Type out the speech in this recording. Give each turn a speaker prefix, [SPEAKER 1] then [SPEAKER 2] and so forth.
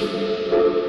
[SPEAKER 1] Sim.